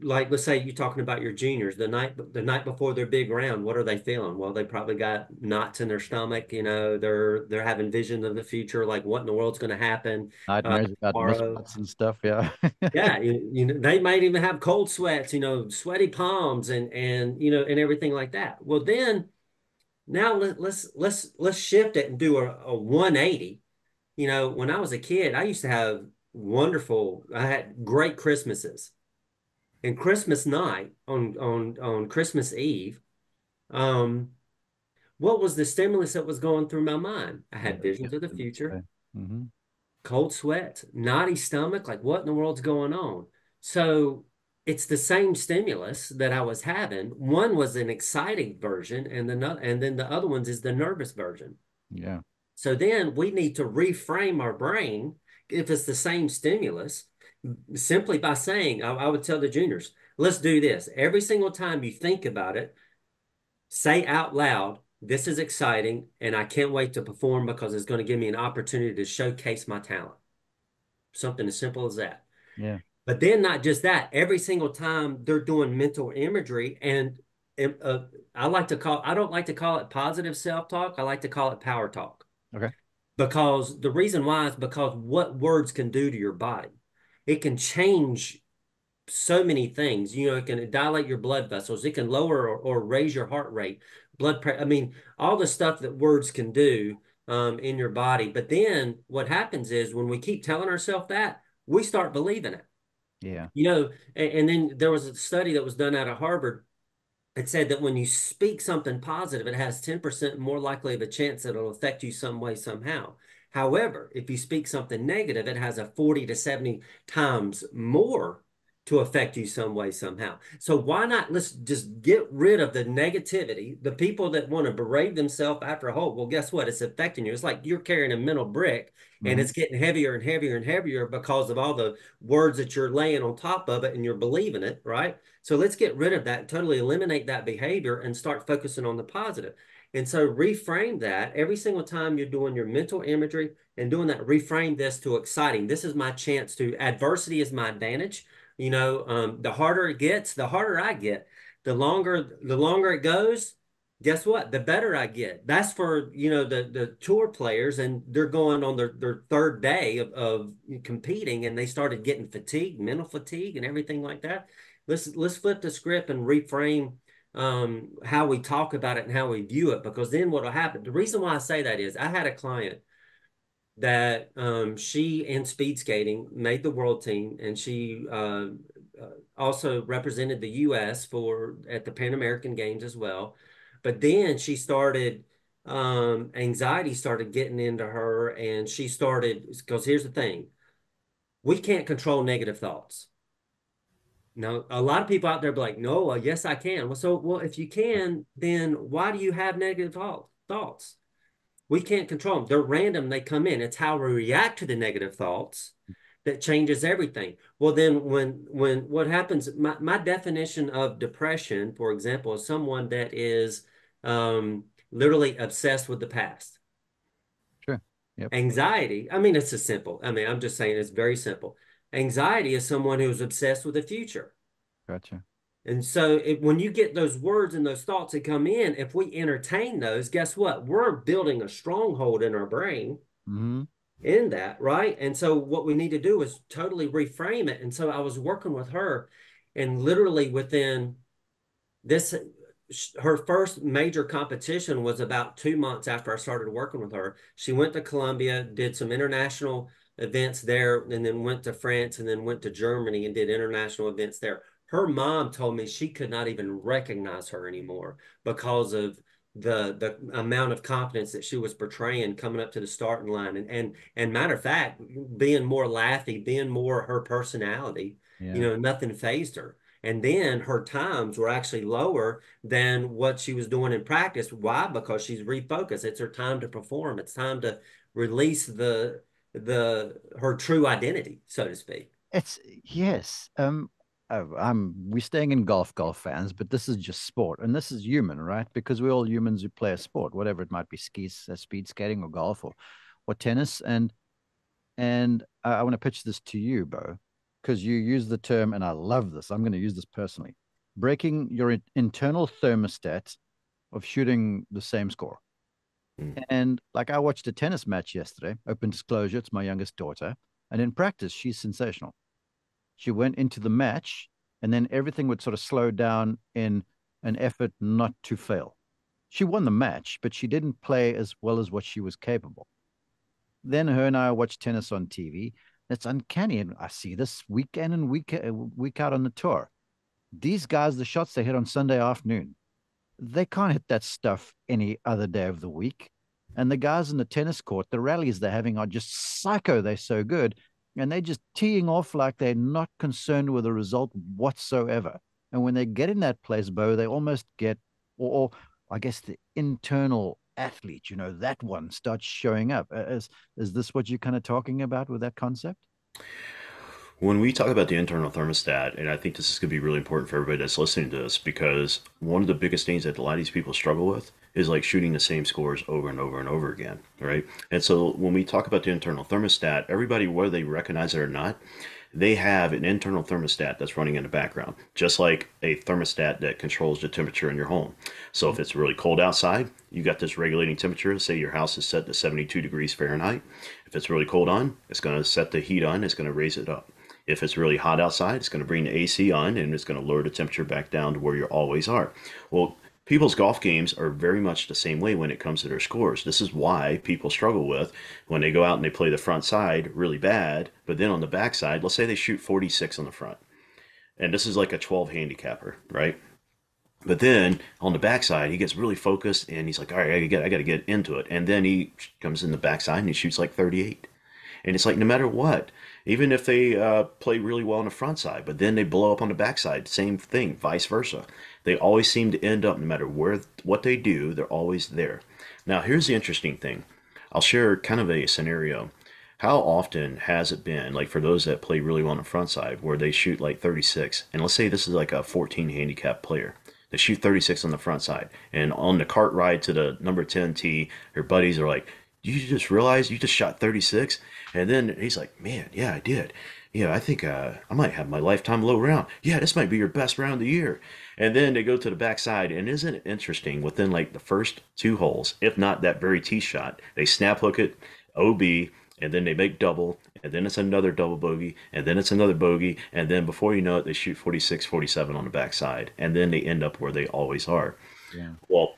like let's say you're talking about your juniors the night the night before their big round what are they feeling? Well they probably got knots in their stomach you know they're they're having visions of the future like what in the world's going to happen nightmares uh, about and stuff yeah. [LAUGHS] Yeah you, you know they might even have cold sweats you know sweaty palms and and you know and everything like that. Well then now let, let's let's let's shift it and do a, a 180 you know when i was a kid i used to have wonderful i had great christmases and Christmas night on on on Christmas Eve, um, what was the stimulus that was going through my mind? I had visions of the future, mm-hmm. cold sweats, knotty stomach. Like what in the world's going on? So it's the same stimulus that I was having. One was an exciting version, and the and then the other ones is the nervous version. Yeah. So then we need to reframe our brain if it's the same stimulus simply by saying, I, I would tell the juniors, let's do this. Every single time you think about it, say out loud, this is exciting and I can't wait to perform because it's going to give me an opportunity to showcase my talent. Something as simple as that. Yeah. But then not just that, every single time they're doing mental imagery and uh, I like to call I don't like to call it positive self-talk. I like to call it power talk. Okay. Because the reason why is because what words can do to your body it can change so many things. You know, it can dilate your blood vessels. It can lower or, or raise your heart rate, blood pressure. I mean, all the stuff that words can do um, in your body. But then what happens is when we keep telling ourselves that, we start believing it. Yeah. You know, and, and then there was a study that was done out of Harvard. It said that when you speak something positive, it has 10% more likely of a chance that it'll affect you some way, somehow. However, if you speak something negative, it has a 40 to 70 times more to affect you some way, somehow. So why not let's just get rid of the negativity, the people that want to berate themselves after a hole. Well, guess what? It's affecting you. It's like you're carrying a mental brick and mm-hmm. it's getting heavier and heavier and heavier because of all the words that you're laying on top of it and you're believing it, right? So let's get rid of that, totally eliminate that behavior and start focusing on the positive. And so reframe that every single time you're doing your mental imagery and doing that, reframe this to exciting. This is my chance to adversity is my advantage. You know, um, the harder it gets, the harder I get. The longer, the longer it goes, guess what? The better I get. That's for, you know, the the tour players and they're going on their, their third day of, of competing and they started getting fatigued, mental fatigue and everything like that. Let's let's flip the script and reframe um, how we talk about it and how we view it, because then what will happen? The reason why I say that is I had a client that um, she in speed skating made the world team, and she uh, uh, also represented the U.S. for at the Pan American Games as well. But then she started um, anxiety started getting into her, and she started because here's the thing: we can't control negative thoughts. Now, a lot of people out there be like, no, well, yes, I can. Well, so, well, if you can, then why do you have negative thoughts? We can't control them. They're random. They come in. It's how we react to the negative thoughts that changes everything. Well, then when, when what happens, my, my definition of depression, for example, is someone that is um, literally obsessed with the past. Sure. Yep. Anxiety, I mean, it's a simple. I mean, I'm just saying it's very simple. Anxiety is someone who's obsessed with the future. Gotcha. And so it, when you get those words and those thoughts that come in, if we entertain those, guess what? We're building a stronghold in our brain mm-hmm. in that, right? And so what we need to do is totally reframe it. And so I was working with her, and literally within this, her first major competition was about two months after I started working with her. She went to Colombia, did some international events there and then went to France and then went to Germany and did international events there. Her mom told me she could not even recognize her anymore because of the the amount of confidence that she was portraying coming up to the starting line. And and and matter of fact being more laughy being more her personality yeah. you know nothing phased her. And then her times were actually lower than what she was doing in practice. Why? Because she's refocused. It's her time to perform. It's time to release the the her true identity so to speak it's yes um Oh, I'm we're staying in golf, golf fans, but this is just sport, and this is human, right? Because we're all humans who play a sport, whatever it might be, skis, uh, speed skating, or golf, or or tennis. And and I, I want to pitch this to you, Bo, because you use the term, and I love this. I'm going to use this personally: breaking your internal thermostat of shooting the same score. Mm. And like I watched a tennis match yesterday. Open disclosure: it's my youngest daughter, and in practice, she's sensational she went into the match and then everything would sort of slow down in an effort not to fail. She won the match, but she didn't play as well as what she was capable. Then her and I watched tennis on TV. It's uncanny. And I see this week in and week, uh, week out on the tour. These guys, the shots they hit on Sunday afternoon, they can't hit that stuff any other day of the week. And the guys in the tennis court, the rallies they're having are just psycho. They're so good and they're just teeing off like they're not concerned with the result whatsoever. And when they get in that place, Bo, they almost get, or, or I guess the internal athlete, you know, that one starts showing up. Uh, is is this what you're kind of talking about with that concept? When we talk about the internal thermostat, and I think this is going to be really important for everybody that's listening to this, because one of the biggest things that a lot of these people struggle with is like shooting the same scores over and over and over again, right? And so when we talk about the internal thermostat, everybody, whether they recognize it or not, they have an internal thermostat that's running in the background, just like a thermostat that controls the temperature in your home. So if it's really cold outside, you got this regulating temperature. Say your house is set to 72 degrees Fahrenheit. If it's really cold on, it's going to set the heat on, it's going to raise it up. If it's really hot outside, it's going to bring the AC on and it's going to lower the temperature back down to where you always are. Well, people's golf games are very much the same way when it comes to their scores. This is why people struggle with when they go out and they play the front side really bad, but then on the back side, let's say they shoot 46 on the front. And this is like a 12 handicapper, right? But then on the backside, he gets really focused and he's like, all right, I got, to get into it. And then he comes in the backside and he shoots like 38. And it's like, no matter what, even if they uh, play really well on the front side, but then they blow up on the backside, same thing, vice versa. They always seem to end up, no matter where what they do, they're always there. Now, here's the interesting thing. I'll share kind of a scenario. How often has it been, like for those that play really well on the front side, where they shoot like 36, and let's say this is like a 14 handicap player, they shoot 36 on the front side, and on the cart ride to the number 10 tee, their buddies are like, you just realize you just shot 36? And then he's like, man, yeah, I did. Yeah, I think uh, I might have my lifetime low round. Yeah, this might be your best round of the year. And then they go to the backside, and isn't it interesting? Within like the first two holes, if not that very tee shot, they snap hook it, OB, and then they make double, and then it's another double bogey, and then it's another bogey, and then before you know it, they shoot 46, 47 on the backside, and then they end up where they always are. Yeah. Well,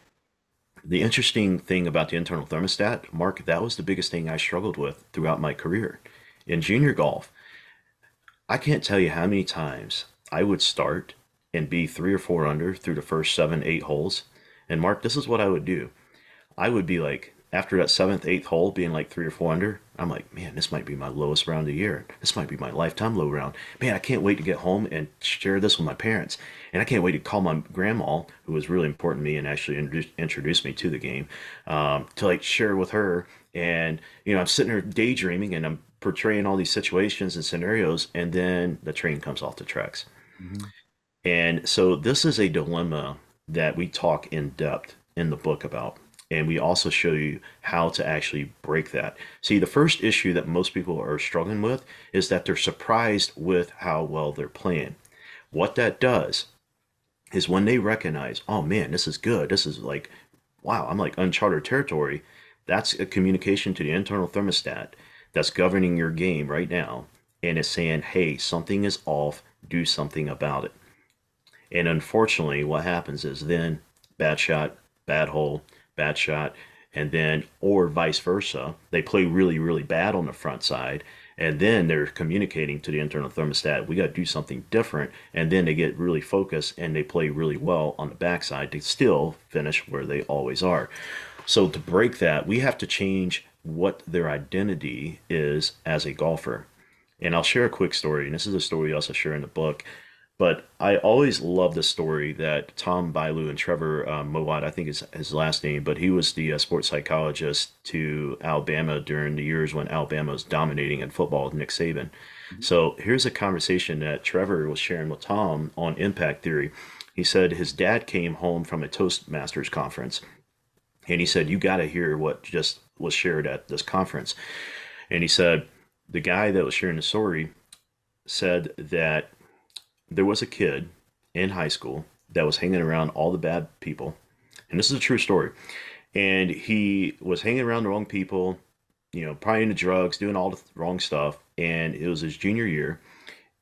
the interesting thing about the internal thermostat, Mark, that was the biggest thing I struggled with throughout my career. In junior golf, I can't tell you how many times I would start and be three or four under through the first seven, eight holes. And Mark, this is what I would do. I would be like, after that seventh, eighth hole being like three or four under, I'm like, man, this might be my lowest round of the year. This might be my lifetime low round. Man, I can't wait to get home and share this with my parents. And I can't wait to call my grandma, who was really important to me and actually introduced me to the game, um, to like share with her. And, you know, I'm sitting there daydreaming and I'm portraying all these situations and scenarios. And then the train comes off the tracks. Mm-hmm. And so this is a dilemma that we talk in depth in the book about and we also show you how to actually break that. See, the first issue that most people are struggling with is that they're surprised with how well they're playing. What that does is when they recognize, oh man, this is good, this is like, wow, I'm like uncharted territory, that's a communication to the internal thermostat that's governing your game right now. And it's saying, hey, something is off, do something about it. And unfortunately, what happens is then bad shot, bad hole, bad shot, and then or vice versa. They play really really bad on the front side, and then they're communicating to the internal thermostat we got to do something different and then they get really focused and they play really well on the backside to still finish where they always are. So to break that we have to change what their identity is as a golfer. And i'll share a quick story and this is a story I also share in the book but I always love the story that Tom Bilyeu and Trevor uh, Moawad, I think is his last name, but he was the uh, sports psychologist to Alabama during the years when Alabama was dominating in football with Nick Saban. Mm-hmm. So here's a conversation that Trevor was sharing with Tom on impact theory. He said his dad came home from a Toastmasters conference, and he said, "You got to hear what just was shared at this conference." And he said, the guy that was sharing the story said that there was a kid in high school that was hanging around all the bad people. And this is a true story. And he was hanging around the wrong people, you know, probably into drugs, doing all the wrong stuff. And it was his junior year.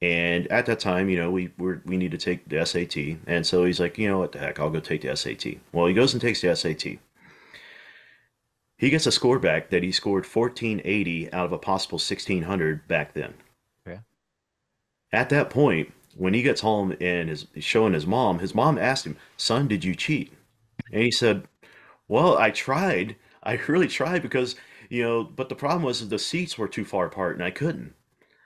And at that time, you know, we were, we need to take the SAT. And so he's like, you know what the heck, I'll go take the SAT. Well, he goes and takes the SAT. He gets a score back that he scored 1480 out of a possible 1600 back then. Okay. At that point, when he gets home and is showing his mom, his mom asked him, "Son, did you cheat?" And he said, "Well, I tried. I really tried because you know, but the problem was the seats were too far apart and I couldn't."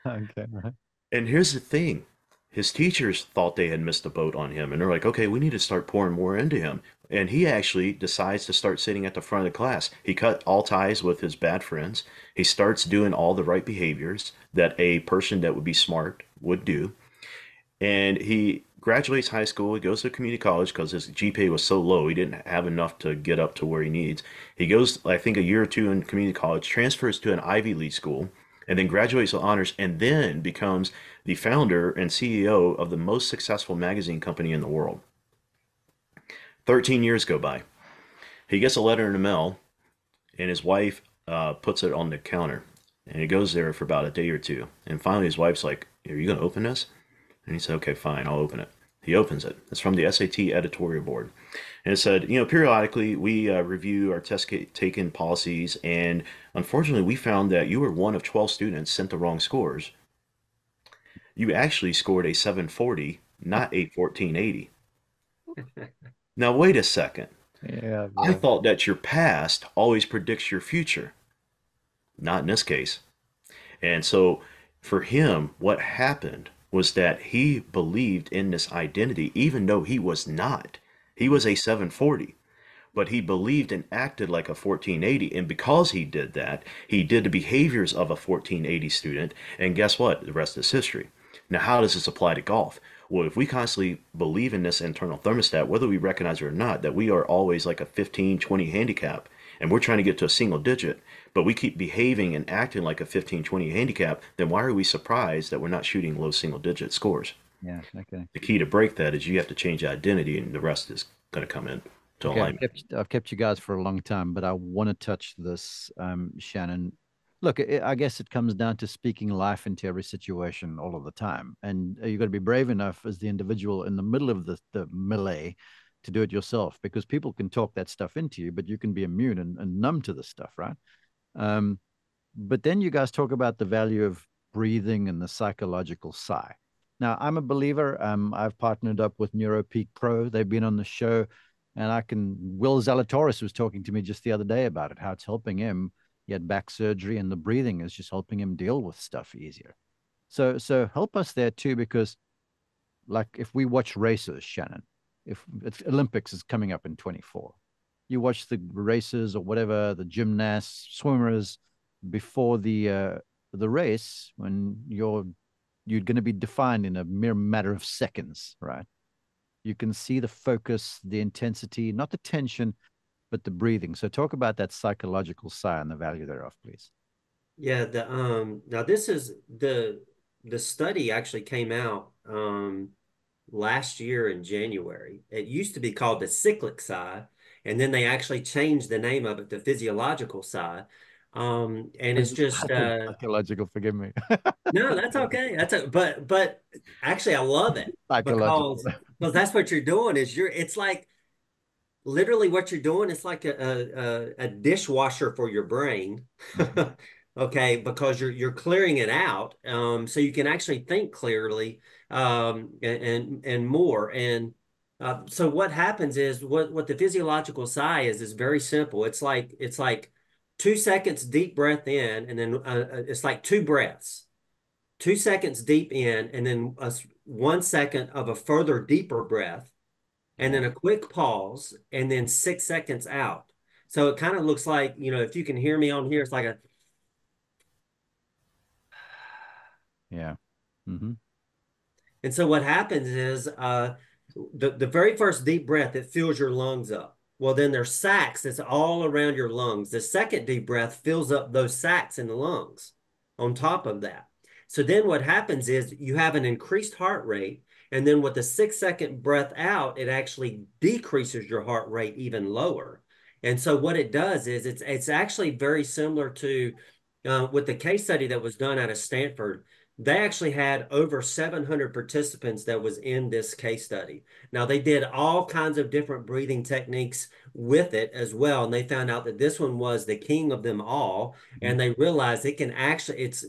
Okay. Right. And here's the thing. His teachers thought they had missed the boat on him, and they're like, okay, we need to start pouring more into him. And he actually decides to start sitting at the front of the class. He cut all ties with his bad friends. He starts doing all the right behaviors that a person that would be smart would do and he graduates high school. He goes to community college because his GPA was so low, he didn't have enough to get up to where he needs. He goes, I think, a year or two in community college, transfers to an Ivy League school, and then graduates with honors, and then becomes the founder and CEO of the most successful magazine company in the world. 13 years go by. He gets a letter in the mail, and his wife uh, puts it on the counter. And he goes there for about a day or two. And finally, his wife's like, Are you going to open this? And he said, okay, fine, I'll open it. He opens it. It's from the SAT editorial board. And it said, you know, periodically we uh, review our test taken policies, and unfortunately, we found that you were one of 12 students sent the wrong scores. You actually scored a 740, not a 1480. [LAUGHS] now, wait a second. Yeah, I thought that your past always predicts your future. Not in this case. And so, for him, what happened was that he believed in this identity, even though he was not. He was a 740, but he believed and acted like a 1480. And because he did that, he did the behaviors of a 1480 student. And guess what? The rest is history. Now, how does this apply to golf? Well, if we constantly believe in this internal thermostat, whether we recognize it or not, that we are always like a 15, 20 handicap, and we're trying to get to a single digit, but we keep behaving and acting like a 15 20 handicap, then why are we surprised that we're not shooting low single digit scores? Yeah, okay. The key to break that is you have to change identity, and the rest is going to come in to okay. I've kept, I've kept, you guys for a long time, but I want to touch this, um, Shannon. Look, it, I guess it comes down to speaking life into every situation all of the time, and you've got to be brave enough as the individual in the middle of the the melee to do it yourself because people can talk that stuff into you, but you can be immune and, and numb to the stuff, right? Um, but then you guys talk about the value of breathing and the psychological sigh. Now, I'm a believer. Um, I've partnered up with NeuroPeak Pro. They've been on the show, and I can. Will Zalatoris was talking to me just the other day about it, how it's helping him. He had back surgery, and the breathing is just helping him deal with stuff easier. So, so help us there too, because like if we watch races, Shannon, if it's Olympics is coming up in 24, you watch the races or whatever, the gymnasts, swimmers before the uh, the race when you're you're going to be defined in a mere matter of seconds, right? You can see the focus, the intensity, not the tension, but the breathing. So talk about that psychological side and the value thereof, please. Yeah, the um now this is the the study actually came out um last year in January. It used to be called the cyclic sigh, and then they actually changed the name of it to physiological sigh. Um, and it's just uh, psychological. Forgive me. no, that's okay. That's a, but but actually, I love it because because that's what you're doing. Is you're it's like literally what you're doing. It's like a a, a dishwasher for your brain. [LAUGHS] okay, because you're you're clearing it out, um, so you can actually think clearly, um, and and, and more. And uh, so what happens is what what the physiological sigh is is very simple. It's like it's like two seconds deep breath in, and then uh, uh it's like two breaths, two seconds deep in, and then a, one second of a further deeper breath, and then a quick pause, and then six seconds out. So it kind of looks like, you know, if you can hear me on here, it's like a [SIGHS] Yeah. Mm-hmm. And so what happens is uh, the, the very first deep breath, it fills your lungs up. Well, then there's sacs that's all around your lungs. The second deep breath fills up those sacs in the lungs on top of that. So then what happens is you have an increased heart rate. And then with the six second breath out, it actually decreases your heart rate even lower. And so what it does is it's it's actually very similar to uh, with the case study that was done out of Stanford they actually had over 700 participants that was in this case study. Now they did all kinds of different breathing techniques with it as well and they found out that this one was the king of them all and they realized it can actually it's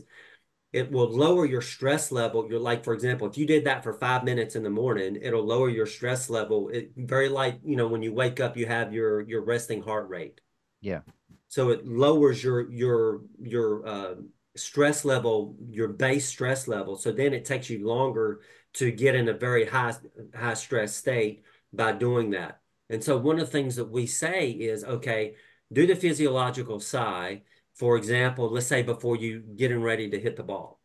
it will lower your stress level. You're like for example if you did that for five minutes in the morning it'll lower your stress level. It very like you know when you wake up you have your your resting heart rate. Yeah. So it lowers your your your uh, stress level, your base stress level. So then it takes you longer to get in a very high high stress state by doing that. And so one of the things that we say is, okay, do the physiological sigh. For example, let's say before you getting ready to hit the ball,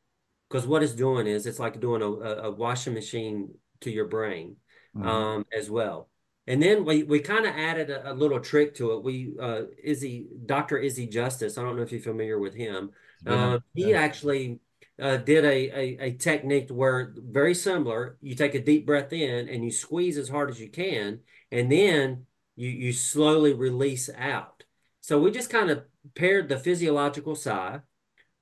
because what it's doing is it's like doing a, a washing machine to your brain mm-hmm. um, as well. And then we we kind of added a, a, little trick to it. We uh, Izzy, Dr. Izzy Justice. I don't know if you're familiar with him. Uh, he actually uh, did a, a, a technique where very similar. You take a deep breath in and you squeeze as hard as you can, and then you you slowly release out. So we just kind of paired the physiological sigh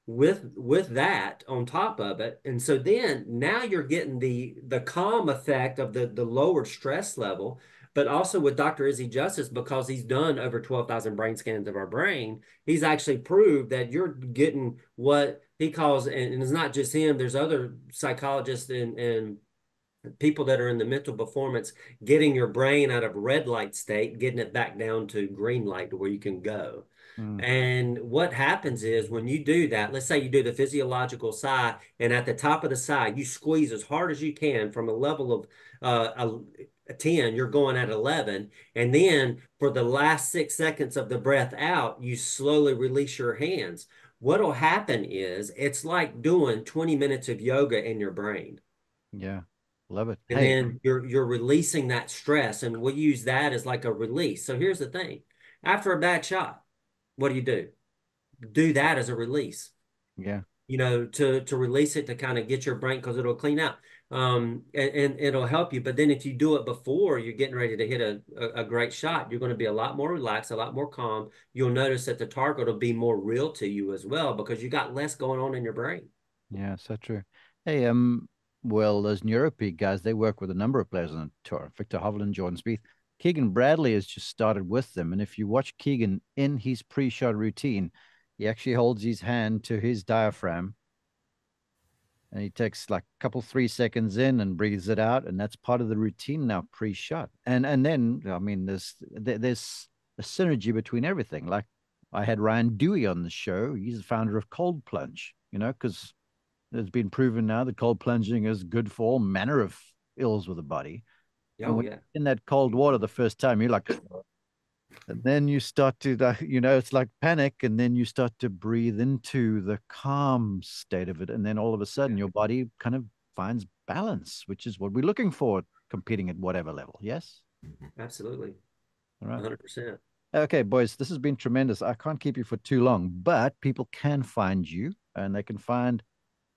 with with that on top of it, and so then now you're getting the the calm effect of the the lowered stress level but also with Dr. Izzy Justice, because he's done over 12,000 brain scans of our brain, he's actually proved that you're getting what he calls, and, and it's not just him, there's other psychologists and, and people that are in the mental performance getting your brain out of red light state, getting it back down to green light to where you can go. Mm. And what happens is when you do that, let's say you do the physiological sigh, and at the top of the sigh, you squeeze as hard as you can from a level of uh, a 10, you're going at 11. And then for the last six seconds of the breath out, you slowly release your hands. What'll happen is it's like doing 20 minutes of yoga in your brain. Yeah. Love it. And hey. then you're you're releasing that stress. And we use that as like a release. So here's the thing. After a bad shot, what do you do? Do that as a release. Yeah. You know, to to release it to kind of get your brain because it'll clean out um, and, and, it'll help you. But then if you do it before you're getting ready to hit a, a, a, great shot, you're going to be a lot more relaxed, a lot more calm. You'll notice that the target will be more real to you as well because you got less going on in your brain. Yeah, so true. Hey, um, well, those NeuroPeak guys, they work with a number of players on the tour. Viktor Hovland, Jordan Spieth. Keegan Bradley has just started with them. And if you watch Keegan in his pre-shot routine, he actually holds his hand to his diaphragm and he takes like a couple three seconds in and breathes it out and that's part of the routine now pre-shot. And and then i mean there's there's a synergy between everything. Like i had Ryan Duey on the show. He's the founder of cold plunge you know because it's been proven now that cold plunging is good for all manner of ills with the body. Oh, yeah. in that cold water the first time you're like and then you start to you know it's like panic and then you start to breathe into the calm state of it and then all of a sudden your body kind of finds balance which is what we're looking for competing at whatever level. Yes? Mm-hmm. absolutely. All right. 100% okay boys this has been tremendous. I can't keep you for too long but people can find you and they can find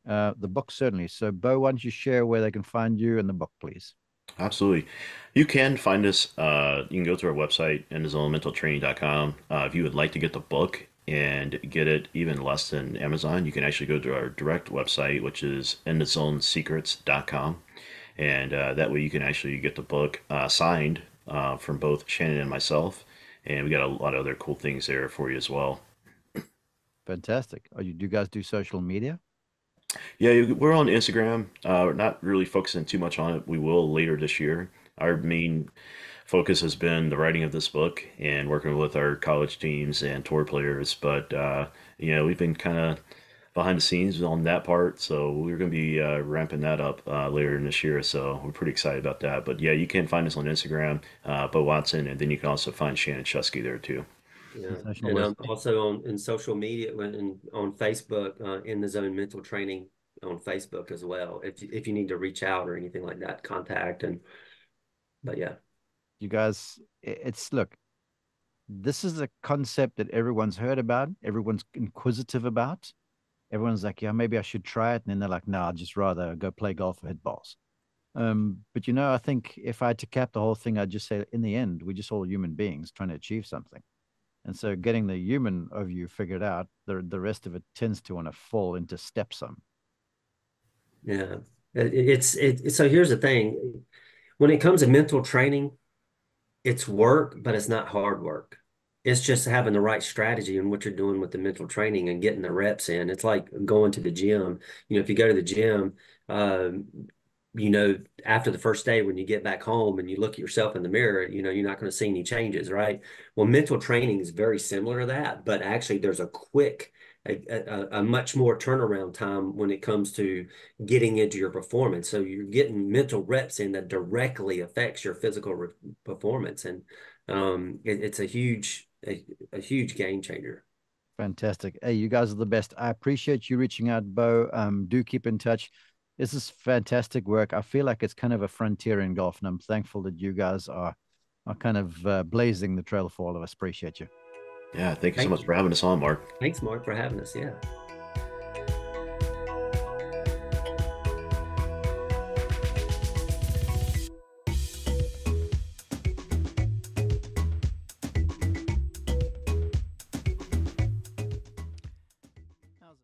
uh, the book certainly. So bo why don't you share where they can find you and the book please Absolutely. You can find us. Uh, you can go to our website, endzonementaltraining.com. Uh, if you would like to get the book and get it even less than Amazon, you can actually go to our direct website, which is endzonesecrets.com. And uh, that way you can actually get the book uh, signed uh, from both Shannon and myself. And we got a lot of other cool things there for you as well. Fantastic. Are you do you guys do social media? Yeah, we're on Instagram. Uh, we're not really focusing too much on it. We will later this year. Our main focus has been the writing of this book and working with our college teams and tour players. But uh, you know, we've been kind of behind the scenes on that part, so we're going to be uh, ramping that up uh, later in this year. So we're pretty excited about that. But yeah, you can find us on Instagram, uh, Bo Watson, and then you can also find Shannon Shuskey there too. Yeah, and um, also on in social media and on Facebook, uh, in the zone mental training on Facebook as well. If if you need to reach out or anything like that, contact and. But yeah, you guys, it's look. This is a concept that everyone's heard about, everyone's inquisitive about. Everyone's like, yeah, maybe I should try it, and then they're like, no, nah, I'd just rather go play golf or hit balls. Um, but you know, I think if I had to cap the whole thing, I'd just say, in the end, we're just all human beings trying to achieve something. And so getting the human of you figured out, the the rest of it tends to want to fall into step some. Yeah. It's it so here's the thing. When it comes to mental training, it's work, but it's not hard work. It's just having the right strategy and what you're doing with the mental training and getting the reps in. It's like going to the gym. You know, if you go to the gym, um, you know, after the first day when you get back home and you look at yourself in the mirror, you know, you're not going to see any changes, right? Well, mental training is very similar to that, but actually there's a quick, a, a, a much more turnaround time when it comes to getting into your performance. So you're getting mental reps in that directly affects your physical performance. And um, it, it's a huge, a, a huge game changer. Fantastic. Hey, you guys are the best. I appreciate you reaching out, Bo. Um, do keep in touch this is fantastic work. I feel like it's kind of a frontier in golf, and I'm thankful that you guys are are kind of uh, blazing the trail for all of us. Appreciate you. Yeah, thank you thank so much you. for having us on, Mark. Thanks, Mark, for having us. Yeah.